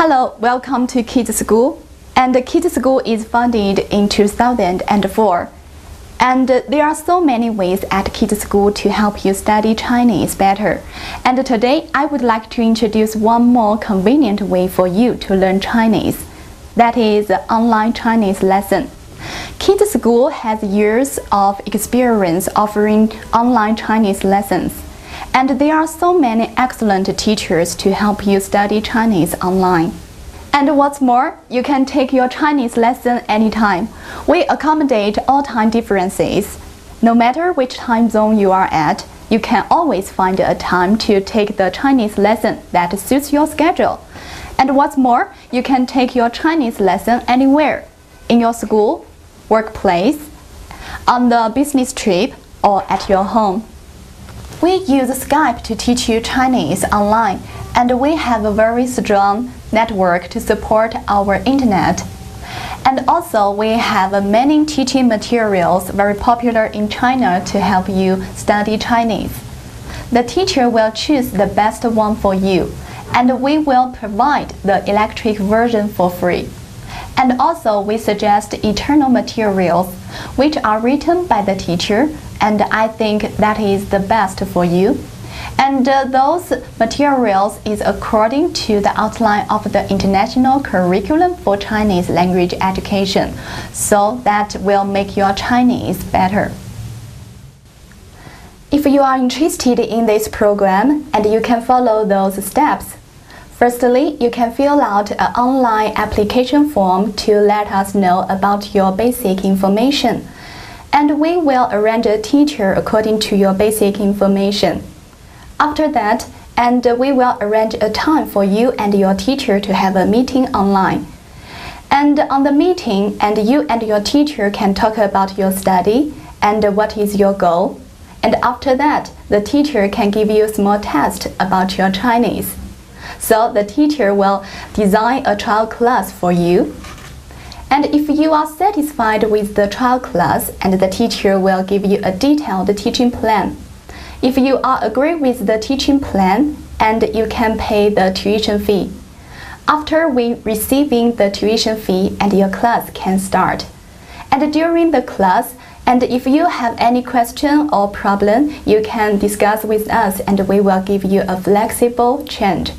Hello, welcome to Keats School. And Keats School is founded in 2004. And there are so many ways at Keats School to help you study Chinese better. And today I would like to introduce one more convenient way for you to learn Chinese. That is online Chinese lesson. Keats School has years of experience offering online Chinese lessons. And there are so many excellent teachers to help you study Chinese online. And what's more, you can take your Chinese lesson anytime. We accommodate all time differences. No matter which time zone you are at, you can always find a time to take the Chinese lesson that suits your schedule. And what's more, you can take your Chinese lesson anywhere in your school, workplace, on the business trip, or at your home. We use Skype to teach you Chinese online, and we have a very strong network to support our internet. And also, we have many teaching materials very popular in China to help you study Chinese. The teacher will choose the best one for you, and we will provide the electric version for free. And also, we suggest eternal materials, which are written by the teacher, and I think that is the best for you. And uh, those materials is according to the outline of the International Curriculum for Chinese Language Education, so that will make your Chinese better. If you are interested in this program and you can follow those steps, Firstly, you can fill out an online application form to let us know about your basic information. And we will arrange a teacher according to your basic information. After that, and we will arrange a time for you and your teacher to have a meeting online. And on the meeting, and you and your teacher can talk about your study and what is your goal. And after that, the teacher can give you small test about your Chinese. So the teacher will design a trial class for you. And if you are satisfied with the trial class, and the teacher will give you a detailed teaching plan. If you are agree with the teaching plan, and you can pay the tuition fee. After we receiving the tuition fee, and your class can start. And during the class, and if you have any question or problem, you can discuss with us and we will give you a flexible change.